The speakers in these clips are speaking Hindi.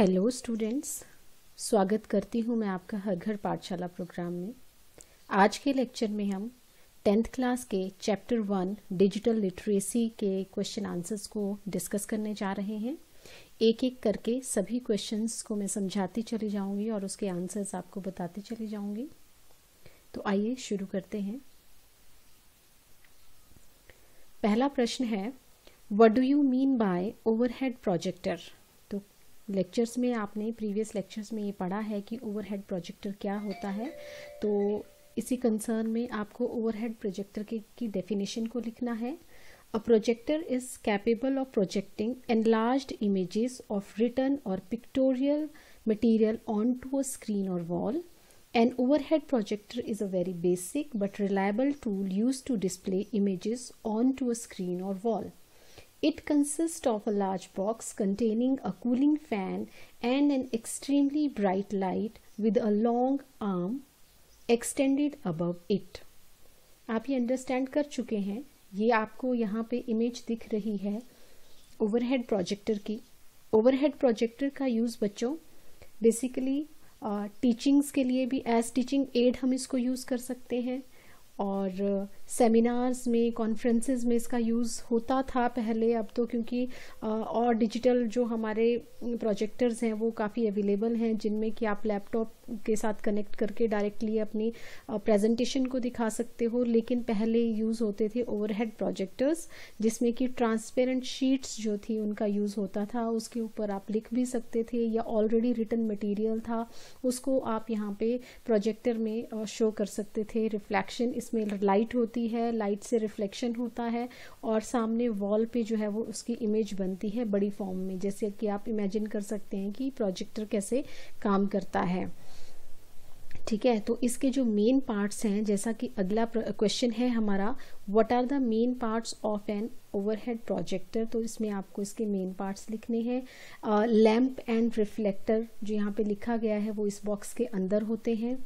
हेलो स्टूडेंट्स स्वागत करती हूँ मैं आपका हर घर पाठशाला प्रोग्राम में। आज के लेक्चर में हम टेंथ क्लास के चैप्टर वन डिजिटल लिटरेसी के क्वेश्चन आंसर्स को डिस्कस करने जा रहे हैं। एक एक करके सभी क्वेश्चंस को मैं समझाती चली जाऊँगी और उसके आंसर्स आपको बताती चली जाऊँगी। तो आइए शुरू करते हैं। पहला प्रश्न है what do you mean by overhead projector lectures में, आपने प्रीवियस लेक्चर्स में ये पढ़ा है कि ओवरहेड प्रोजेक्टर क्या होता है? तो इसी कंसर्न में आपको ओवरहेड प्रोजेक्टर के, की डेफिनेशन को लिखना है। A projector is capable of projecting enlarged images of return और pictorial material on to a screen और wall An overhead projector is a very basic but reliable tool used to display images onto a screen or wall. It consists of a large box containing a cooling fan and an extremely bright light with a long arm extended above it. आप ये अंडरस्टैंड कर चुके हैं ये आपको यहाँ पे इमेज दिख रही है ओवरहेड प्रोजेक्टर की ओवरहेड प्रोजेक्टर का यूज़ बच्चों बेसिकली टीचिंग्स के लिए भी एज टीचिंग एड हम इसको यूज़ कर सकते हैं और सेमिनार्स में कॉन्फ्रेंसेस में इसका यूज़ होता था पहले, अब तो क्योंकि और डिजिटल जो हमारे प्रोजेक्टर्स हैं वो काफ़ी अवेलेबल हैं, जिनमें कि आप लैपटॉप के साथ कनेक्ट करके डायरेक्टली अपनी प्रेजेंटेशन को दिखा सकते हो। लेकिन पहले यूज़ होते थे ओवरहेड प्रोजेक्टर्स जिसमें कि ट्रांसपेरेंट शीट्स जो थी उनका यूज़ होता था। उसके ऊपर आप लिख भी सकते थे या ऑलरेडी रिटर्न मटेरियल था, उसको आप यहाँ पे प्रोजेक्टर में शो कर सकते थे। रिफ्लेक्शन इसमें लाइट होती है लाइट से रिफ्लेक्शन होता है और सामने वॉल पे जो है वो उसकी इमेज बनती है बड़ी फॉर्म में, जैसे कि आप इमेजिन कर सकते हैं कि प्रोजेक्टर कैसे काम करता है। ठीक है तो इसके जो मेन पार्ट्स हैं, जैसा कि अगला क्वेश्चन है हमारा what are the main parts of an overhead projector तो इसमें आपको इसके मेन पार्ट्स लिखने हैं। लैम्प एंड रिफ्लेक्टर जो यहाँ पे लिखा गया है, वो इस बॉक्स के अंदर होते हैं।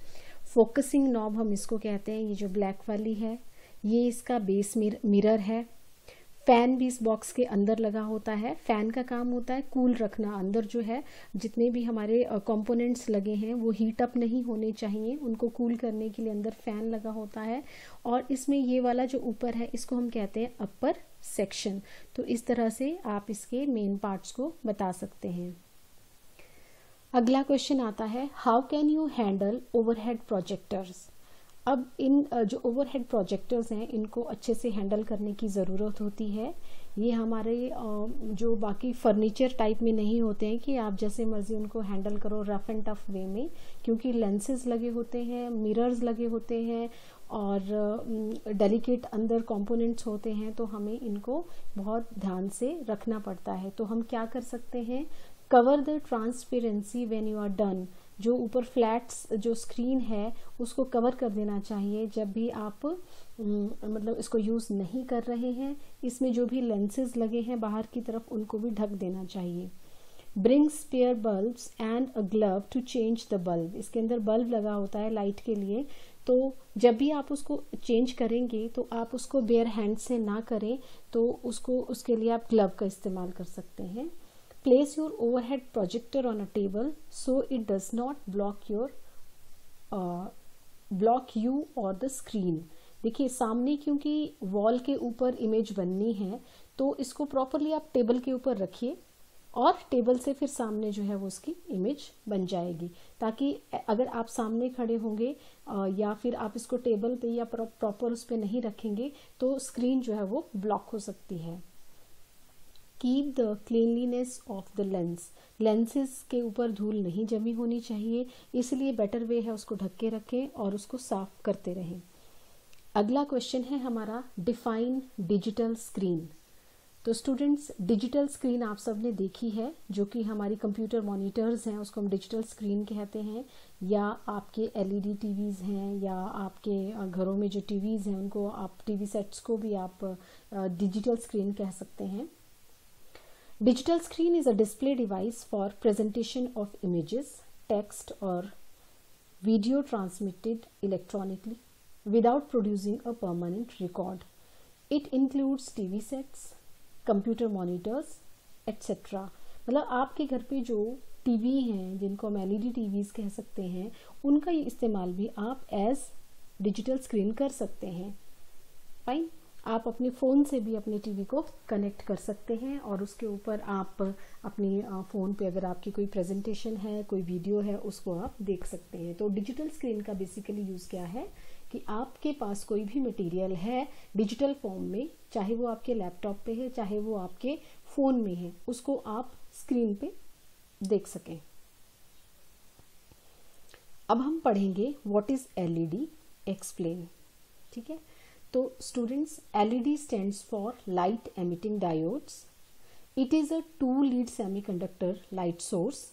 फोकसिंग नॉब हम इसको कहते हैं, ये जो ब्लैक वाली है, ये इसका बेस मिरर है। फ़ैन भी इस बॉक्स के अंदर लगा होता है। फ़ैन का काम होता है कूल रखना। अंदर जो है, जितने भी हमारे कंपोनेंट्स लगे हैं, वो हीट अप नहीं होने चाहिए। उनको कूल करने के लिए अंदर फ़ैन लगा होता है। और इसमें ये वाला जो ऊपर है, इसको हम कहते हैं अपर सेक्शन तो इस तरह से आप इसके मेन पार्ट्स को बता सकते हैं। अगला क्वेश्चन आता है how can you handle overhead projectors अब इन जो ओवरहेड प्रोजेक्टर्स हैं, इनको अच्छे से हैंडल करने की ज़रूरत होती है। ये हमारे जो बाकी फर्नीचर टाइप में नहीं होते हैं कि आप जैसे मर्ज़ी उनको हैंडल करो रफ एंड टफ वे में, क्योंकि लेंसेज लगे होते हैं मिरर्स लगे होते हैं, और डेलिकेट अंदर कंपोनेंट्स होते हैं तो हमें इनको बहुत ध्यान से रखना पड़ता है। तो हम क्या कर सकते हैं? Cover the transparency when you are done जो ऊपर फ्लैट्स जो स्क्रीन है, उसको कवर कर देना चाहिए जब भी आप मतलब इसको यूज़ नहीं कर रहे हैं। इसमें जो भी लेंसेज लगे हैं, बाहर की तरफ़ उनको भी ढक देना चाहिए। Bring spare bulb and a glove to change the bulb इसके अंदर बल्ब लगा होता है लाइट के लिए। तो जब भी आप उसको चेंज करेंगे तो आप उसको बेयर हैंड से ना करें तो उसको, उसके लिए आप ग्लव का इस्तेमाल कर सकते हैं। Place your overhead projector on a table so it does not block your uh, block you or the screen. देखिए सामने क्योंकि वॉल के ऊपर इमेज बननी है तो इसको प्रॉपरली आप टेबल के ऊपर रखिए और टेबल से फिर सामने जो है वो उसकी इमेज बन जाएगी। ताकि अगर आप सामने खड़े होंगे या फिर आप इसको टेबल पे या प्रॉपर उस पर नहीं रखेंगे तो स्क्रीन जो है वो ब्लॉक हो सकती है। Keep the cleanliness of the lens lenses के ऊपर धूल नहीं जमी होनी चाहिए, इसलिए बेटर वे है उसको ढक के रखें और उसको साफ़ करते रहें। अगला क्वेश्चन है हमारा डिफाइन डिजिटल स्क्रीन तो स्टूडेंट्स डिजिटल स्क्रीन आप सबने देखी है, जो कि हमारी कंप्यूटर मॉनिटर्स हैं, उसको हम डिजिटल स्क्रीन कहते हैं, या आपके एलईडी टीवीज हैं, या आपके घरों में जो टीवीज हैं, उनको आप टीवी सेट्स को भी आप डिजिटल स्क्रीन कह सकते हैं। Digital screen is a display device for presentation of images, text or video transmitted electronically without producing a permanent record. It includes TV sets, computer monitors, etc. मतलब आपके घर पे जो टीवी हैं जिनको हम एलईडी टीवीज कह सकते हैं उनका ये इस्तेमाल भी आप एज डिजिटल स्क्रीन कर सकते हैं फाइन आप अपने फ़ोन से भी अपने टीवी को कनेक्ट कर सकते हैं और उसके ऊपर आप अपने फ़ोन पे अगर आपकी कोई प्रेजेंटेशन है, कोई वीडियो है, उसको आप देख सकते हैं। तो डिजिटल स्क्रीन का बेसिकली यूज़ क्या है कि आपके पास कोई भी मटेरियल है डिजिटल फॉर्म में, चाहे वो आपके लैपटॉप पे है, चाहे वो आपके फ़ोन में है, उसको आप स्क्रीन पे देख सकें। अब हम पढ़ेंगे व्हाट इज़ एलईडी एक्सप्लेन ठीक है? So students LED stands for light emitting diodes. It is a two lead semiconductor light source.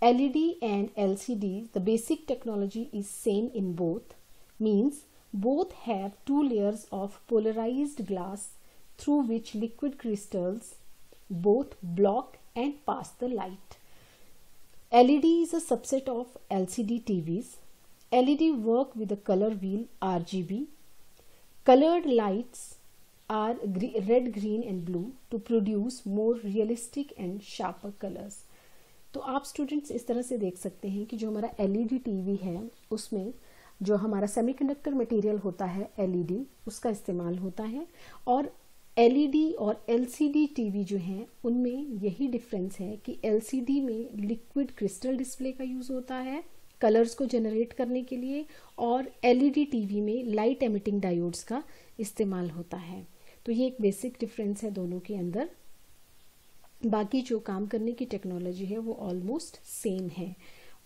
LED and LCD the basic technology is same in both means both have two layers of polarized glass through which liquid crystals both block and pass the light. LED is a subset of LCD TVs. LED work with a color wheel RGB Colored lights are red, green and blue to produce more realistic and sharper colors. तो आप स्टूडेंट्स इस तरह से देख सकते हैं कि जो हमारा एलईडी टीवी है उसमें जो हमारा सेमीकंडक्टर मटेरियल होता है एलईडी उसका इस्तेमाल होता है और एलईडी और एलसीडी टीवी जो हैं उनमें यही डिफरेंस है कि एलसीडी में लिक्विड क्रिस्टल डिस्प्ले का यूज़ होता है कलर्स को जनरेट करने के लिए और एलईडी टीवी में लाइट एमिटिंग डायोड्स का इस्तेमाल होता है। तो ये एक बेसिक डिफरेंस है दोनों के अंदर। बाकी जो काम करने की टेक्नोलॉजी है, वो ऑलमोस्ट सेम है।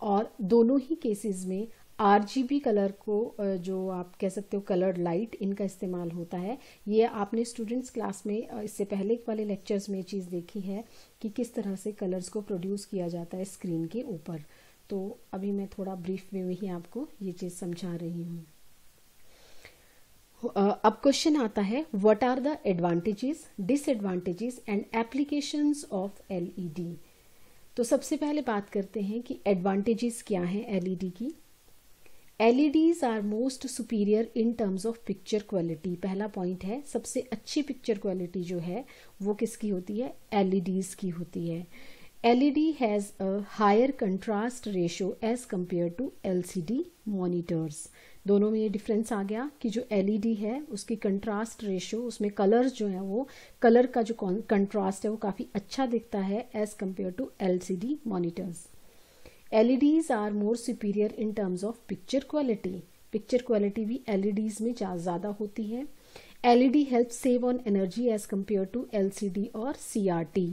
और दोनों ही केसेस में आर कलर को जो आप कह सकते हो कलर्ड लाइट इनका इस्तेमाल होता है। ये आपने स्टूडेंट्स क्लास में इससे पहले वाले लेक्चर्स में चीज़ देखी है कि किस तरह से कलर्स को प्रोड्यूस किया जाता है स्क्रीन के ऊपर। तो अभी मैं थोड़ा ब्रीफ वे में ही आपको ये चीज़ समझा रही हूँ। अब क्वेश्चन आता है what are the advantages disadvantages and applications of LED तो सबसे पहले बात करते हैं कि एडवांटेजेस क्या हैं एलईडी की। LEDs are most superior in terms of picture quality पहला पॉइंट है, सबसे अच्छी पिक्चर क्वालिटी जो है, वो किसकी होती है? एलईडीज की होती है। LED has a higher contrast ratio as compared to LCD monitors. दोनों में ये डिफरेंस आ गया कि जो LED है, उसकी कंट्रास्ट रेशियो उसमें कलर्स जो है वो कलर का जो कंट्रास्ट है वो काफ़ी अच्छा दिखता है as compared to L C D monitors LEDs are more superior in terms of picture quality picture quality भी एलईडीज में ज़्यादा होती है। LED help save on energy as compared to LCD और सीआरटी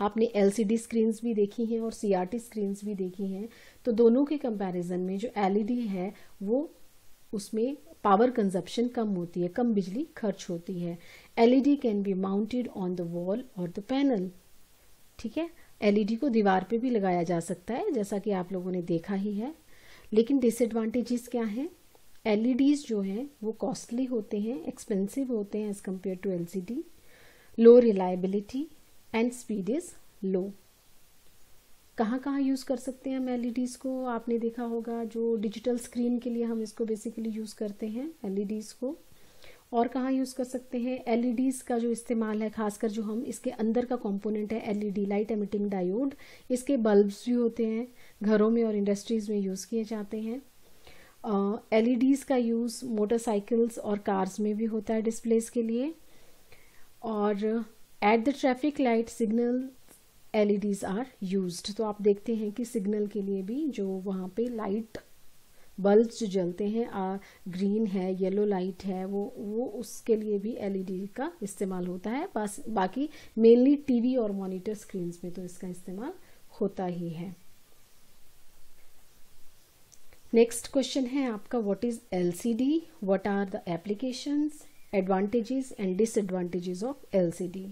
आपने एल सी डी स्क्रीन्स भी देखी हैं और सी आर टी स्क्रीन्स भी देखी हैं। तो दोनों के कंपैरिजन में जो एल ई डी है, वो उसमें पावर कंजप्शन कम होती है, कम बिजली खर्च होती है। L E D can be mounted on the wall और द पैनल ठीक है? एल ई डी को दीवार पे भी लगाया जा सकता है, जैसा कि आप लोगों ने देखा ही है। लेकिन डिसएडवांटेजेस क्या हैं? एलईडीज जो हैं, वो कॉस्टली होते हैं एक्सपेंसिव होते हैं as compare to L C D low reliability and speed is low कहाँ कहाँ यूज़ कर सकते हैं हम एलईडीज़ को? आपने देखा होगा जो डिजिटल स्क्रीन के लिए हम इसको बेसिकली यूज़ करते हैं एलईडीज़ को। और कहाँ यूज़ कर सकते हैं? एलईडीज़ का जो इस्तेमाल है, खासकर जो हम इसके अंदर का कंपोनेंट है एलईडी लाइट एमिटिंग डायोड इसके बल्ब्स भी होते हैं, घरों में और इंडस्ट्रीज़ में यूज़ किए जाते हैं। एल एलईडीज़ का यूज़ मोटरसाइकिल्स और कार्स में भी होता है डिस्प्लेस के लिए। और at the traffic light signal LEDs are used तो आप देखते हैं कि सिग्नल के लिए भी जो वहाँ पे लाइट बल्ब जो जलते हैं आ, ग्रीन है येलो लाइट है वो वो उसके लिए भी एलईडी का इस्तेमाल होता है। बस बाकी मेनली टीवी और मॉनिटर स्क्रीन्स में तो इसका इस्तेमाल होता ही है। नेक्स्ट क्वेश्चन है आपका what is LCD what are the applications advantages and disadvantages of LCD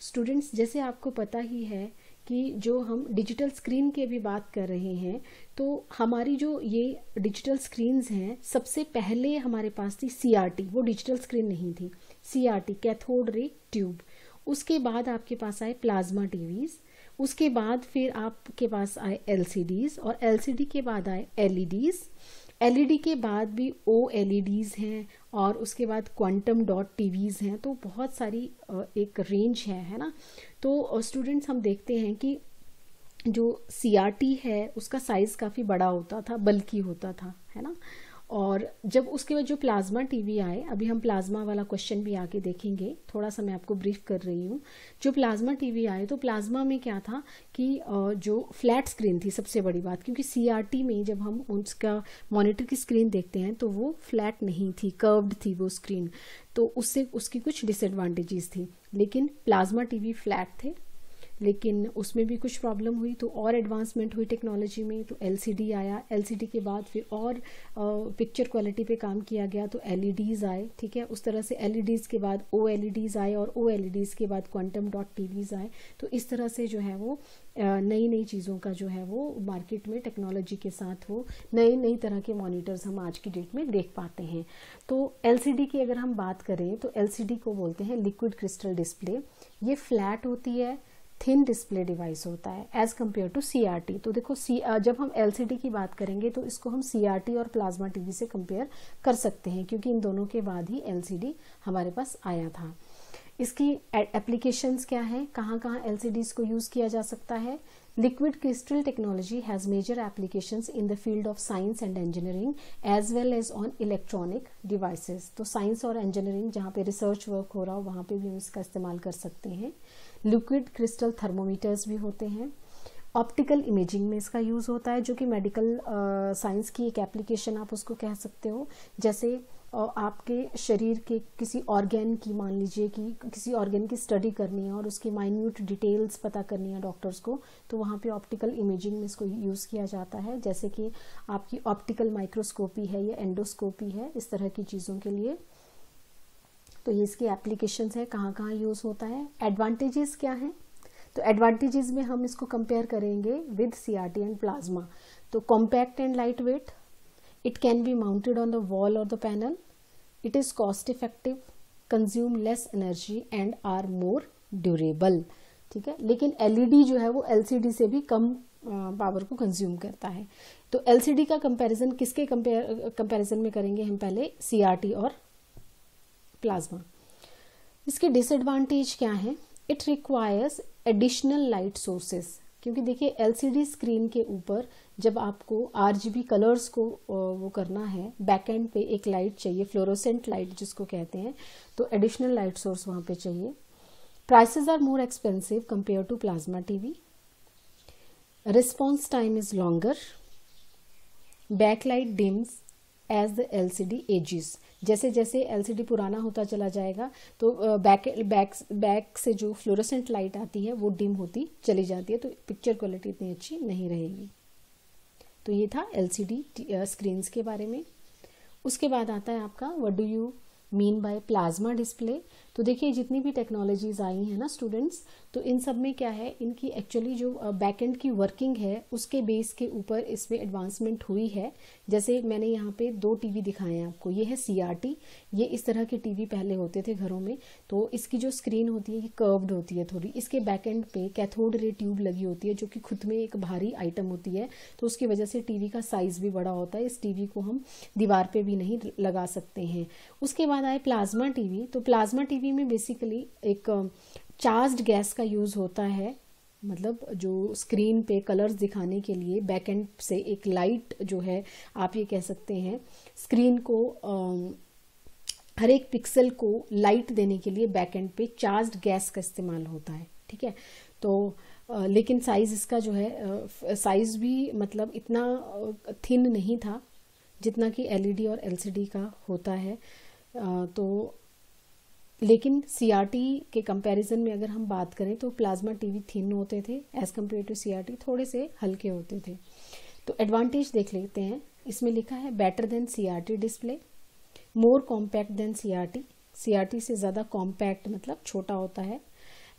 students जैसे आपको पता ही है कि जो हम डिजिटल स्क्रीन के भी बात कर रहे हैं तो हमारी जो ये डिजिटल स्क्रीन्स हैं, सबसे पहले हमारे पास थी सीआरटी वो डिजिटल स्क्रीन नहीं थी। सीआरटी कैथोड रे ट्यूब उसके बाद आपके पास आए प्लाज्मा टीवीज उसके बाद फिर आपके पास आए एलसीडीज और एलसीडी के बाद आए एलईडीज एलईडी के बाद भी ओ एलईडीज हैं और उसके बाद क्वांटम डॉट टीवीज हैं तो बहुत सारी एक रेंज है है ना? तो स्टूडेंट्स हम देखते हैं कि जो सीआरटी है, उसका साइज़ काफ़ी बड़ा होता था, बल्कि होता था, है ना? और जब उसके बाद जो प्लाज्मा टीवी आए, अभी हम प्लाज्मा वाला क्वेश्चन भी आके देखेंगे। थोड़ा सा मैं आपको ब्रीफ कर रही हूँ। जो प्लाज्मा टीवी आए तो प्लाज्मा में क्या था कि जो फ्लैट स्क्रीन थी, सबसे बड़ी बात, क्योंकि CRT में जब हम उसका मॉनिटर की स्क्रीन देखते हैं तो वो फ्लैट नहीं थी कर्व्ड थी वो स्क्रीन तो उससे उसकी कुछ डिसएडवांटेजेस थी। लेकिन प्लाज्मा टीवी फ्लैट थे लेकिन उसमें भी कुछ प्रॉब्लम हुई तो और एडवांसमेंट हुई टेक्नोलॉजी में तो एलसीडी आया। एलसीडी के बाद फिर और पिक्चर क्वालिटी पे काम किया गया तो एलईडीज़ आए, ठीक है? उस तरह से एलईडीज़ के बाद ओ एलईडीज़ आए और ओ के बाद क्वांटम डॉट टीवीज़ आए। तो इस तरह से जो है वो नई नई चीज़ों का जो है वो मार्केट में टेक्नोलॉजी के साथ वो नई नई तरह के मॉनिटर्स हम आज की डेट में देख पाते हैं। तो एलसीडी की अगर हम बात करें तो एलसीडी को बोलते हैं लिक्विड क्रिस्टल डिस्प्ले ये फ्लैट होती है थिन डिस्प्ले डिवाइस होता है एज कंपेयर टू सीआरटी तो देखो सी जब हम एलसीडी की बात करेंगे तो इसको हम सीआरटी और प्लाज्मा टीवी से कंपेयर कर सकते हैं, क्योंकि इन दोनों के बाद ही एलसीडी हमारे पास आया था। इसकी एप्लीकेशंस क्या है? कहाँ कहाँ एल को यूज़ किया जा सकता है? Liquid crystal technology has major applications in the field of science and engineering as well as on electronic devices तो साइंस और इंजीनियरिंग जहाँ पे रिसर्च वर्क हो रहा हो, वहाँ पे भी हम इसका इस्तेमाल कर सकते हैं। लिक्विड क्रिस्टल थर्मोमीटर्स भी होते हैं। ऑप्टिकल इमेजिंग में इसका यूज़ होता है, जो कि मेडिकल साइंस की एक एप्लीकेशन आप उसको कह सकते हो। जैसे आपके शरीर के किसी ऑर्गेन की, मान लीजिए कि किसी ऑर्गेन की स्टडी करनी है और उसकी माइन्यूट डिटेल्स पता करनी है डॉक्टर्स को तो वहाँ पे ऑप्टिकल इमेजिंग में इसको यूज़ किया जाता है। जैसे कि आपकी ऑप्टिकल माइक्रोस्कोपी है या एंडोस्कोपी है, इस तरह की चीज़ों के लिए। तो ये इसके एप्लीकेशन है कहाँ कहाँ यूज़ होता है एडवांटेजेस क्या हैं? तो एडवांटेजेस में हम इसको कंपेयर करेंगे विद सीआरटी एंड प्लाज्मा तो compact and light weight it can be mounted on the wall और the panel it is cost effective consume less energy and are more durable ठीक है? लेकिन एलईडी जो है वो एलसीडी से भी कम पावर को कंज्यूम करता है। तो एलसीडी का कंपैरिजन किसके कंपेयर कंपैरिजन में करेंगे हम पहले? सीआरटी और प्लाज्मा इसके डिसएडवांटेज क्या है? It requires additional light sources क्योंकि देखिए एलसीडी स्क्रीन के ऊपर जब आपको आरजीबी कलर्स को वो करना है बैक एंड पे एक लाइट चाहिए फ्लोरोसेंट लाइट जिसको कहते हैं तो एडिशनल लाइट सोर्स वहाँ पे चाहिए। Prices are more expensive compare to plasma TV response time is longer backlight dims as the LCD ages जैसे जैसे एलसीडी पुराना होता चला जाएगा तो बैक बैक बैक से जो फ्लोरोसेंट लाइट आती है, वो डिम होती चली जाती है तो पिक्चर क्वालिटी इतनी अच्छी नहीं रहेगी। तो ये था एलसीडी स्क्रीन्स के बारे में। उसके बाद आता है आपका what do you mean by plasma display तो देखिए, जितनी भी टेक्नोलॉजीज़ आई हैं ना स्टूडेंट्स तो इन सब में क्या है, इनकी एक्चुअली जो बैकएंड की वर्किंग है, उसके बेस के ऊपर इसमें एडवांसमेंट हुई है। जैसे मैंने यहाँ पे दो टीवी दिखाए हैं आपको, ये है सीआरटी ये इस तरह के टीवी पहले होते थे घरों में तो इसकी जो स्क्रीन होती है, ये कर्व्ड होती है थोड़ी। इसके बैक एंड पे कैथोड रे ट्यूब लगी होती है, जो कि खुद में एक भारी आइटम होती है तो उसकी वजह से टीवी का साइज़ भी बड़ा होता है। इस टीवी को हम दीवार पे भी नहीं लगा सकते हैं। उसके बाद आए प्लाज्मा टीवी तो प्लाज्मा टीवी टीवी में बेसिकली एक चार्ज्ड गैस का यूज़ होता है मतलब जो स्क्रीन पे कलर्स दिखाने के लिए बैक एंड से एक लाइट जो है, आप ये कह सकते हैं स्क्रीन को हर एक पिक्सल को लाइट देने के लिए बैक एंड पे चार्ज गैस का इस्तेमाल होता है, ठीक है? तो लेकिन साइज़ इसका जो है साइज़ भी मतलब इतना थिन नहीं था, जितना कि एलईडी और एलसीडी का होता है तो लेकिन सीआरटी के कंपैरिजन में अगर हम बात करें तो प्लाज्मा टीवी थिन होते थे एज कंपेयर टू सीआरटी थोड़े से हल्के होते थे। तो एडवांटेज देख लेते हैं। इसमें लिखा है better than CRT display more compact than CRT CRT से ज़्यादा कॉम्पैक्ट मतलब छोटा होता है।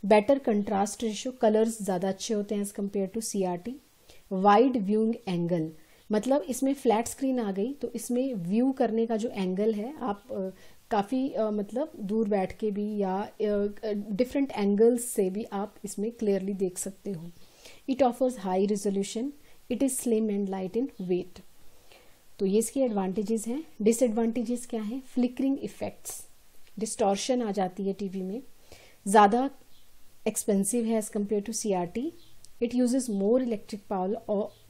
बेटर कंट्रास्ट रेशो कलर्स ज़्यादा अच्छे होते हैं as compare to CRT wide viewing angle मतलब इसमें फ्लैट स्क्रीन आ गई तो इसमें व्यू करने का जो एंगल है, आप काफ़ी मतलब दूर बैठ के भी या डिफरेंट एंगल्स से भी आप इसमें क्लियरली देख सकते हो। It offers high resolution it is slim and light in weight तो ये इसकी एडवांटेजेस हैं। डिसएडवांटेजेस क्या हैं? फ्लिकरिंग इफेक्ट्स डिस्टॉर्शन आ जाती है टीवी में। ज़्यादा एक्सपेंसिव है as compare to C R T it uses more electric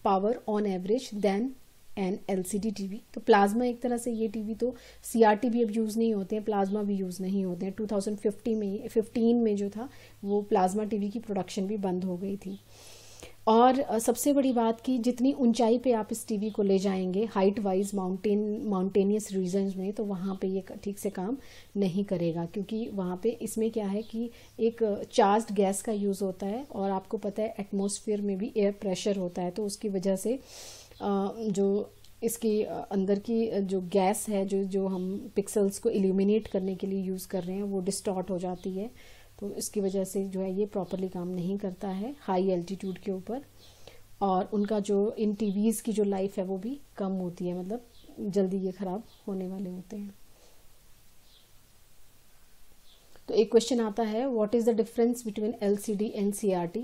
power on average than an L C D T V तो प्लाज्मा एक तरह से ये टी वी तो सी आर टी भी अब यूज़ नहीं होते हैं, प्लाज्मा भी यूज़ नहीं होते हैं। टू थाउज़ेंड फिफ्टी में फिफ्टीन में जो था, वो प्लाज्मा टी वी की प्रोडक्शन भी बंद हो गई थी। और सबसे बड़ी बात कि जितनी ऊंचाई पे आप इस टीवी को ले जाएँगे height wise mountain mountainous region में तो वहाँ पे ये ठीक से काम नहीं करेगा। क्योंकि वहाँ पे इसमें क्या है कि एक चार्ज गैस का यूज़ होता है और आपको पता है एटमोसफियर में भी एयर प्रेशर होता है तो उसकी वजह से जो इसकी अंदर की जो गैस है, जो जो हम पिक्सल्स को इल्यूमिनेट करने के लिए यूज़ कर रहे हैं, वो डिस्टॉर्ट हो जाती है। तो इसकी वजह से जो है, ये प्रॉपरली काम नहीं करता है हाई एल्टीट्यूड के ऊपर। और उनका जो, इन टीवीज़ की जो लाइफ है, वो भी कम होती है मतलब जल्दी ये ख़राब होने वाले होते हैं। तो एक क्वेश्चन आता है what is the difference between L C D and C R T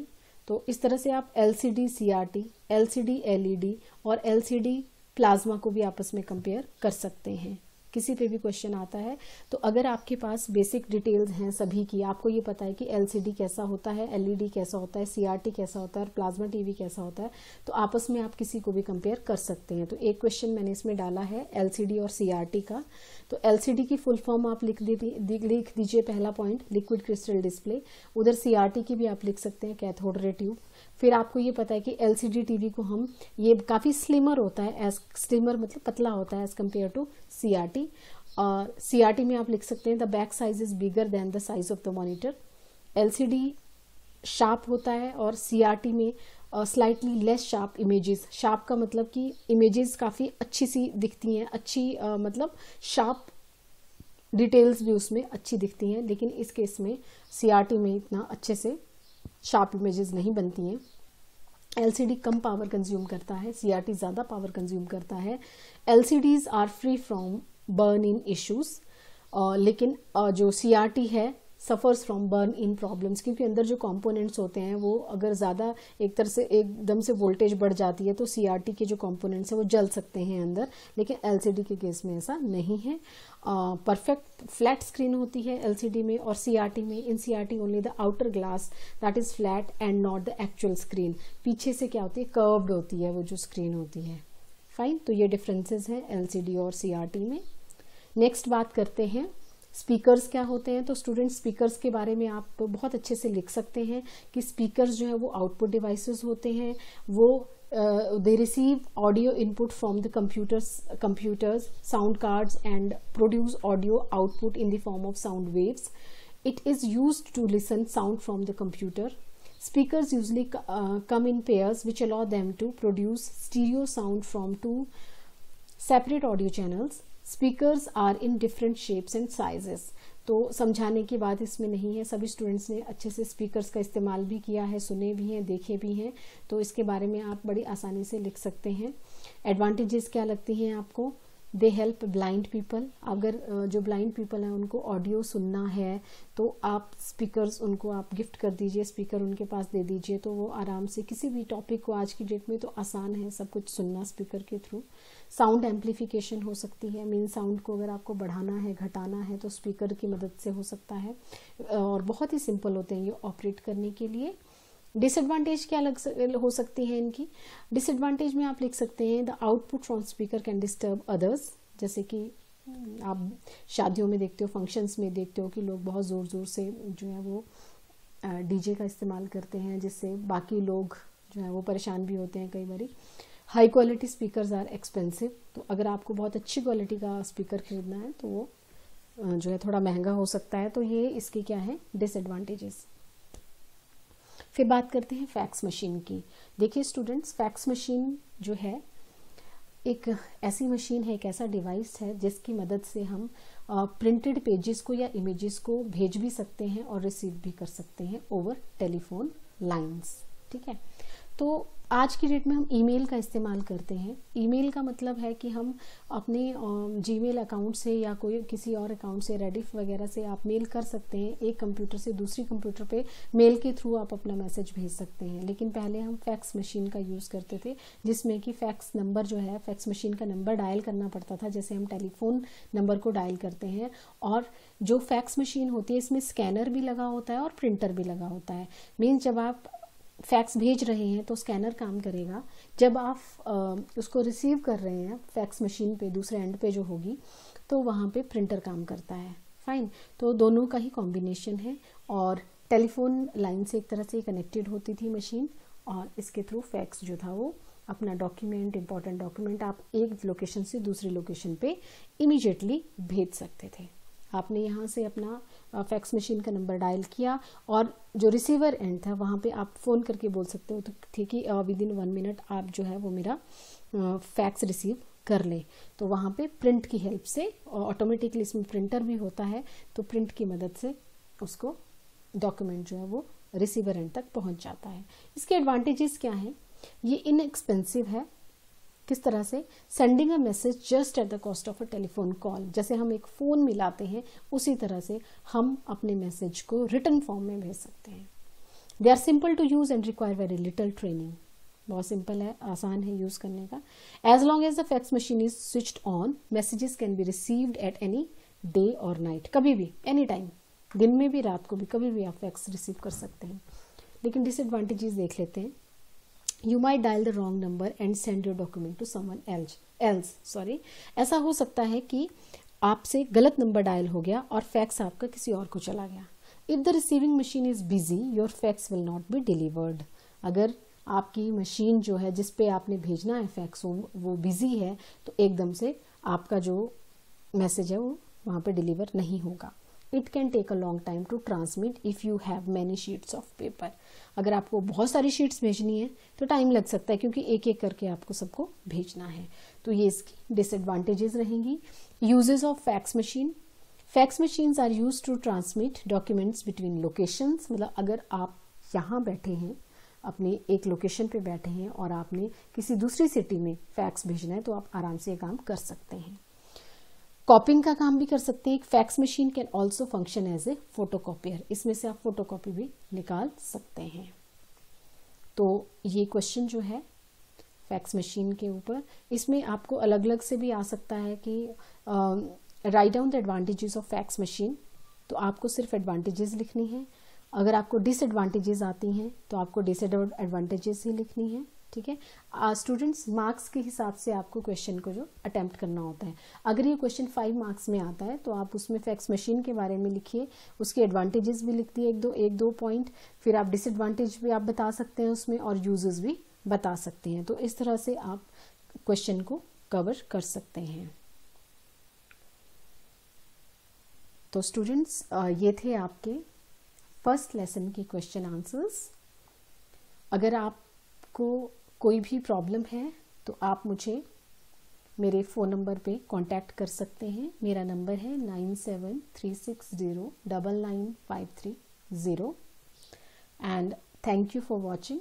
तो इस तरह से आप L C D C R T L C D L E D और एल सी डी प्लाज्मा को भी आपस में कंपेयर कर सकते हैं। किसी पे भी क्वेश्चन आता है तो अगर आपके पास बेसिक डिटेल्स हैं सभी की, आपको ये पता है कि एलसीडी कैसा होता है एलईडी कैसा होता है सीआरटी कैसा होता है और प्लाज्मा टीवी कैसा होता है तो आपस में आप किसी को भी कंपेयर कर सकते हैं। तो एक क्वेश्चन मैंने इसमें डाला है एलसीडी और सीआरटी का। तो एलसीडी की फुल फॉर्म आप लिख लिख दीजिए पहला पॉइंट लिक्विड क्रिस्टल डिस्प्ले उधर सीआरटी की भी आप लिख सकते हैं कैथोड रे ट्यूब फिर आपको ये पता है कि एलसीडी टीवी को हम ये काफ़ी स्लिमर होता है एज स्लिमर मतलब पतला होता है एज कंपेयर टू सीआरटी और सीआरटी में आप लिख सकते हैं the back size is bigger than the size of the monitor LCD sharp होता है और सीआरटी में slightly less sharp images sharp का मतलब कि इमेजेस काफ़ी अच्छी सी दिखती हैं अच्छी uh, मतलब शार्प डिटेल्स भी उसमें अच्छी दिखती हैं लेकिन इस केस में सीआरटी में इतना अच्छे से शार्प इमेजेस नहीं बनती हैं। एलसीडी कम पावर कंज्यूम करता है सीआरटी ज़्यादा पावर कंज्यूम करता है। LCDs are free from burn in issues लेकिन uh, जो सीआरटी है suffers from burn in problems क्योंकि अंदर जो कंपोनेंट्स होते हैं, वो अगर ज़्यादा एक तरह से एकदम से वोल्टेज बढ़ जाती है तो सीआरटी के जो कंपोनेंट्स हैं, वो जल सकते हैं अंदर, लेकिन एलसीडी के केस में ऐसा नहीं है। परफेक्ट फ्लैट स्क्रीन होती है एलसीडी में और सीआरटी में। In CRT only the outer glass that is flat and not the actual screen पीछे से क्या होती है? कर्व्ड होती है वो जो स्क्रीन होती है। फाइन तो ये डिफरेंसेस हैं एलसीडी और सीआरटी में। नेक्स्ट बात करते हैं। स्पीकर्स क्या होते हैं? तो स्टूडेंट स्पीकर्स के बारे में आप बहुत अच्छे से लिख सकते हैं कि स्पीकर्स जो है वो आउटपुट डिवाइस होते हैं। वो they receive audio input from the computers computers sound cards and produce audio output in the form of sound waves it is use to listen sound from the computer speakers usually come in pairs which allow them to produce stereo sound from two separate audio channels speakers are in different shapes and sizes तो समझाने की बात इसमें नहीं है। सभी स्टूडेंट्स ने अच्छे से स्पीकर्स का इस्तेमाल भी किया है, सुने भी हैं, देखे भी हैं। तो इसके बारे में आप बड़ी आसानी से लिख सकते हैं। एडवांटेजेस क्या लगती हैं आपको? दे हेल्प ब्लाइंड पीपल अगर जो ब्लाइंड पीपल हैं, उनको ऑडियो सुनना है तो आप स्पीकर्स उनको आप गिफ्ट कर दीजिए स्पीकर उनके पास दे दीजिए तो वो आराम से किसी भी टॉपिक को आज की डेट में तो आसान है सब कुछ सुनना स्पीकर के थ्रू साउंड एम्पलीफिकेशन हो सकती है मेन साउंड को अगर आपको बढ़ाना है, घटाना है तो स्पीकर की मदद से हो सकता है। और बहुत ही सिंपल होते हैं ये ऑपरेट करने के लिए। डिसएडवांटेज क्या लग हो सकती है इनकी? डिसएडवांटेज में आप लिख सकते हैं the output from speaker can disturb others जैसे कि आप शादियों में देखते हो फ़ंक्शंस में देखते हो कि लोग बहुत ज़ोर ज़ोर से जो है वो डीजे का इस्तेमाल करते हैं, जिससे बाकी लोग जो है वो परेशान भी होते हैं कई बारी। High quality speaker are expensive तो अगर आपको बहुत अच्छी क्वालिटी का स्पीकर खरीदना है तो वो जो है थोड़ा महँगा हो सकता है। तो ये इसके क्या है? डिसएडवांटेजेस फिर बात करते हैं फैक्स मशीन की। देखिए स्टूडेंट्स फैक्स मशीन जो है, एक ऐसी मशीन है, एक ऐसा डिवाइस है, जिसकी मदद से हम प्रिंटेड पेजेस को या इमेजेस को भेज भी सकते हैं और रिसीव भी कर सकते हैं ओवर टेलीफोन लाइंस ठीक है? तो आज की डेट में हम ईमेल का इस्तेमाल करते हैं। ईमेल का मतलब है कि हम अपने जीमेल अकाउंट से या कोई किसी और अकाउंट से रेडिफ वगैरह से आप मेल कर सकते हैं। एक कंप्यूटर से दूसरी कंप्यूटर पे मेल के थ्रू आप अपना मैसेज भेज सकते हैं। लेकिन पहले हम फैक्स मशीन का यूज़ करते थे, जिसमें कि फैक्स नंबर जो है फैक्स मशीन का नंबर डायल करना पड़ता था, जैसे हम टेलीफोन नंबर को डायल करते हैं। और जो फैक्स मशीन होती है, इसमें स्कैनर भी लगा होता है और प्रिंटर भी लगा होता है। मीन्स जब आप फैक्स भेज रहे हैं तो स्कैनर काम करेगा। जब आप उसको रिसीव कर रहे हैं फैक्स मशीन पे, दूसरे एंड पे जो होगी तो वहाँ पे प्रिंटर काम करता है। फाइन तो दोनों का ही कॉम्बिनेशन है और टेलीफोन लाइन से एक तरह से कनेक्टेड होती थी मशीन और इसके थ्रू फैक्स जो था वो अपना डॉक्यूमेंट इंपॉर्टेंट डॉक्यूमेंट आप एक लोकेशन से दूसरी लोकेशन पे इमीडिएटली भेज सकते थे। आपने यहाँ से अपना फैक्स मशीन का नंबर डायल किया और जो रिसीवर एंड था, वहाँ पे आप फ़ोन करके बोल सकते हो तो थे कि विद इन वन मिनट आप जो है वो मेरा फैक्स रिसीव कर लें। तो वहाँ पे प्रिंट की हेल्प से ऑटोमेटिकली इसमें प्रिंटर भी होता है तो प्रिंट की मदद से उसको डॉक्यूमेंट जो है वो रिसीवर एंड तक पहुँच जाता है। इसके एडवांटेजेस क्या हैं? ये इनएक्सपेंसिव है किस तरह से? Sending a message just at the cost of a telephone call जैसे हम एक फ़ोन मिलाते हैं, उसी तरह से हम अपने मैसेज को रिटर्न फॉर्म में भेज सकते हैं। They are simple to use and require very little training बहुत सिंपल है, आसान है यूज़ करने का। As long as the fax machine is switched on messages can be received at any day और नाइट कभी भी एनी टाइम दिन में भी, रात को भी, कभी भी आप फैक्स रिसीव कर सकते हैं। लेकिन डिसएडवांटेजेस देख लेते हैं। You may dial the wrong number and send your document to someone else else sorry ऐसा हो सकता है कि आपसे गलत नंबर डायल हो गया और फैक्स आपका किसी और को चला गया। If the receiving machine is busy your fax will not be delivered अगर आपकी मशीन जो है, जिस पे आपने भेजना है फैक्स वो वो बिज़ी है तो एकदम से आपका जो मैसेज है, वो वहाँ पे डिलीवर नहीं होगा। It can take a long time to transmit if you have many sheets of paper अगर आपको बहुत सारी शीट्स भेजनी है तो टाइम लग सकता है क्योंकि एक एक करके आपको सबको भेजना है। तो ये इसकी डिसएडवांटेजेस रहेंगी। Uses of fax machine fax machines are used to transmit documents between locations मतलब अगर आप यहाँ बैठे हैं, अपने एक लोकेशन पे बैठे हैं और आपने किसी दूसरी सिटी में फैक्स भेजना है तो आप आराम से ये काम कर सकते हैं। कॉपिंग का काम भी कर सकते हैं। एक fax machine can also function as a photocopier इसमें से आप फोटोकॉपी भी निकाल सकते हैं। तो ये क्वेश्चन जो है फैक्स मशीन के ऊपर, इसमें आपको अलग अलग से भी आ सकता है कि write down the advantages of fax machine तो आपको सिर्फ़ एडवांटेजेस लिखनी है। अगर आपको डिसएडवांटेजेस आती हैं तो आपको डिसएडवांटेजेस ही लिखनी है। ठीक है? स्टूडेंट्स मार्क्स के हिसाब से आपको क्वेश्चन को जो अटेम्प्ट करना होता है। अगर ये क्वेश्चन फाइव मार्क्स में आता है तो आप उसमें फैक्स मशीन के बारे में लिखिए, उसके एडवांटेजेस भी लिख दिए एक दो एक दो पॉइंट फिर आप डिसएडवांटेज भी आप बता सकते हैं उसमें और यूजेस भी बता सकते हैं। तो इस तरह से आप क्वेश्चन को कवर कर सकते हैं। तो स्टूडेंट्स ये थे आपके फ़र्स्ट लेसन के क्वेश्चन आंसर्स अगर आपको कोई भी प्रॉब्लम है तो आप मुझे मेरे फ़ोन नंबर पे कांटेक्ट कर सकते हैं। मेरा नंबर है nine seven three six zero double nine five three zero and thank you for watching